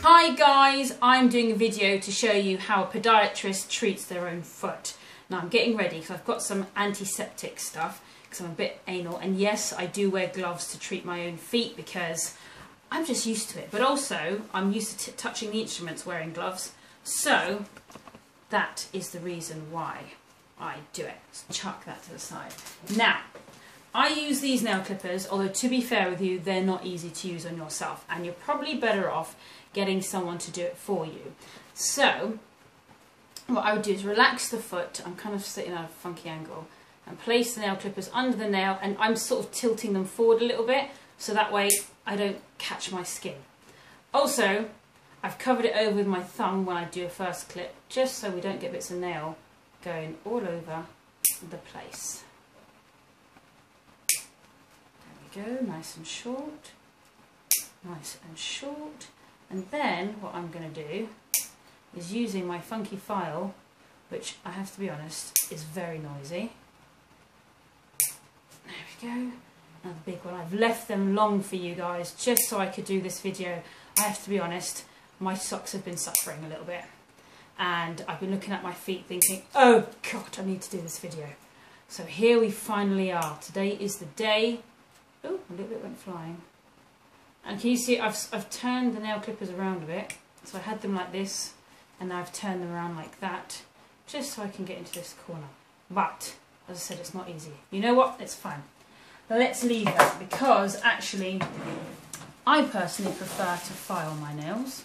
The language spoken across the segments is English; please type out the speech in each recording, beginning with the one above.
Hi guys, I'm doing a video to show you how a podiatrist treats their own foot. Now I'm getting ready because I've got some antiseptic stuff because I'm a bit anal and yes I do wear gloves to treat my own feet because I'm just used to it but also I'm used to touching the instruments wearing gloves so that is the reason why I do it. Chuck that to the side. Now I use these nail clippers, although to be fair with you, they're not easy to use on yourself, and you're probably better off getting someone to do it for you. So, what I would do is relax the foot, I'm kind of sitting at a funky angle, and place the nail clippers under the nail, and I'm sort of tilting them forward a little bit, so that way I don't catch my skin. Also, I've covered it over with my thumb when I do a first clip, just so we don't get bits of nail going all over the place. There we go, nice and short, nice and short. And then what I'm going to do is using my funky file, which I have to be honest is very noisy. There we go. Another big one. I've left them long for you guys just so I could do this video. I have to be honest, my socks have been suffering a little bit. And I've been looking at my feet thinking, oh God, I need to do this video. So here we finally are. Today is the day. Oh, a little bit went flying. And can you see I've, I've turned the nail clippers around a bit. So I had them like this and now I've turned them around like that just so I can get into this corner. But, as I said, it's not easy. You know what? It's fine. Let's leave that because actually I personally prefer to file my nails.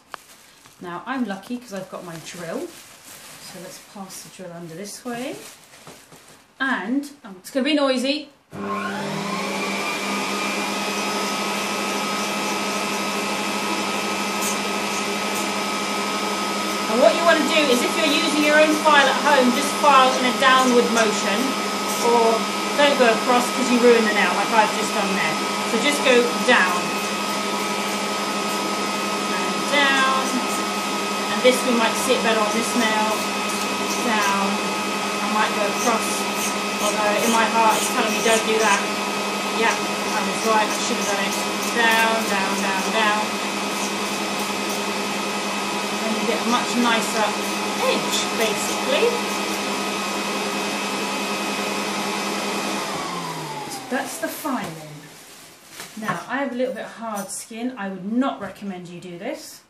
Now I'm lucky because I've got my drill. So let's pass the drill under this way. And um, it's going to be noisy. And what you want to do is if you're using your own file at home, just file in a downward motion or don't go across because you ruin the nail like I've just done there. So just go down and down. And this we might sit better on this nail. Down. I might go across, although in my heart it's telling me don't do that. Yeah, I was right, I should have done it. Down, down, down, down a much nicer edge basically. That's the filing. Now I have a little bit hard skin. I would not recommend you do this.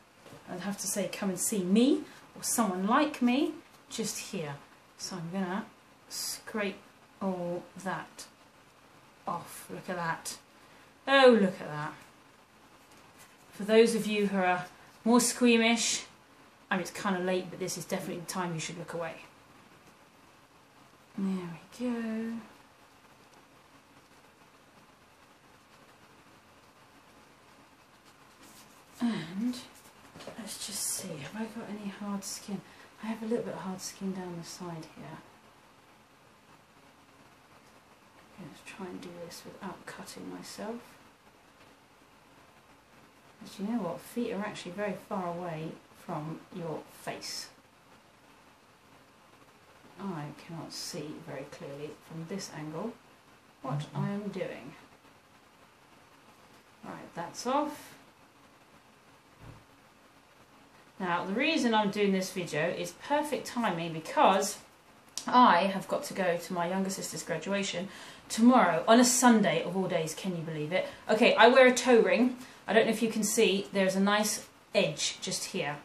I'd have to say come and see me or someone like me just here. So I'm going to scrape all that off. Look at that. Oh, look at that. For those of you who are more squeamish, Mean, it's kind of late, but this is definitely the time you should look away. There we go. And let's just see, have I got any hard skin? I have a little bit of hard skin down the side here. Let's try and do this without cutting myself. But you know what, feet are actually very far away from your face. I cannot see very clearly from this angle what mm-hmm. I am doing. Right, that's off. Now, the reason I'm doing this video is perfect timing because I have got to go to my younger sister's graduation tomorrow on a Sunday of all days, can you believe it? Okay, I wear a toe ring. I don't know if you can see, there's a nice edge just here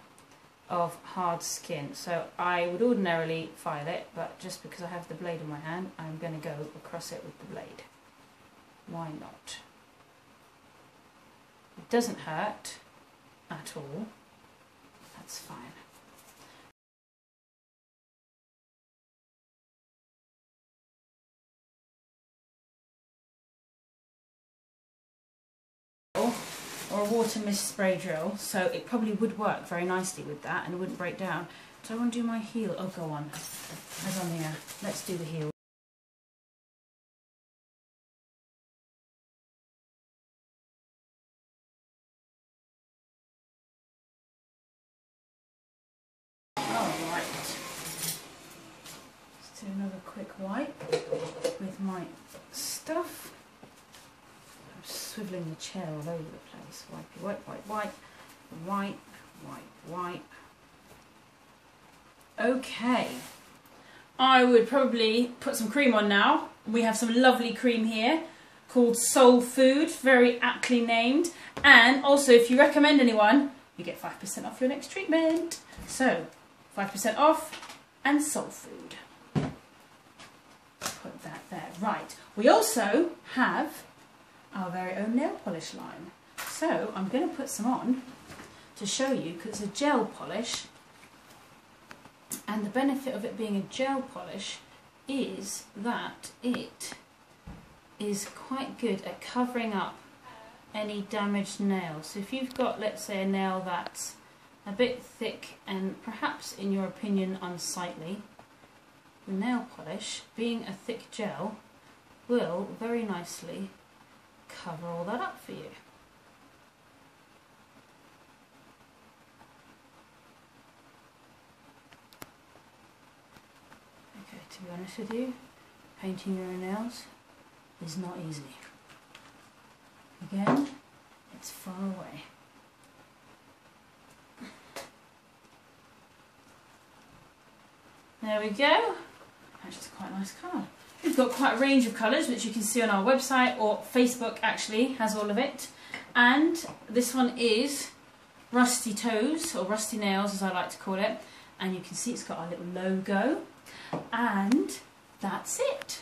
of hard skin. So I would ordinarily file it, but just because I have the blade in my hand, I'm going to go across it with the blade. Why not? It doesn't hurt at all. That's fine. Or a water mist spray drill, so it probably would work very nicely with that and it wouldn't break down. Do I want to do my heel? Oh, go on. Head on here. Let's do the heel. Alright. Let's do another quick wipe with my stuff I'm swiveling the chair all over the place. Wipe, wipe, wipe, wipe, wipe, wipe, wipe. Okay. I would probably put some cream on now. We have some lovely cream here called Soul Food, very aptly named. And also, if you recommend anyone, you get 5% off your next treatment. So, 5% off and Soul Food. Put that there. Right. We also have our very own nail polish line. So, I'm going to put some on to show you because it's a gel polish and the benefit of it being a gel polish is that it is quite good at covering up any damaged nails. So if you've got, let's say, a nail that's a bit thick and perhaps, in your opinion, unsightly, the nail polish, being a thick gel, will very nicely cover all that up for you. Okay, to be honest with you, painting your own nails is not easy. Again, it's far away. There we go. Actually, quite a nice colour. We've got quite a range of colours, which you can see on our website, or Facebook actually has all of it. And this one is Rusty Toes, or Rusty Nails as I like to call it. And you can see it's got our little logo. And that's it.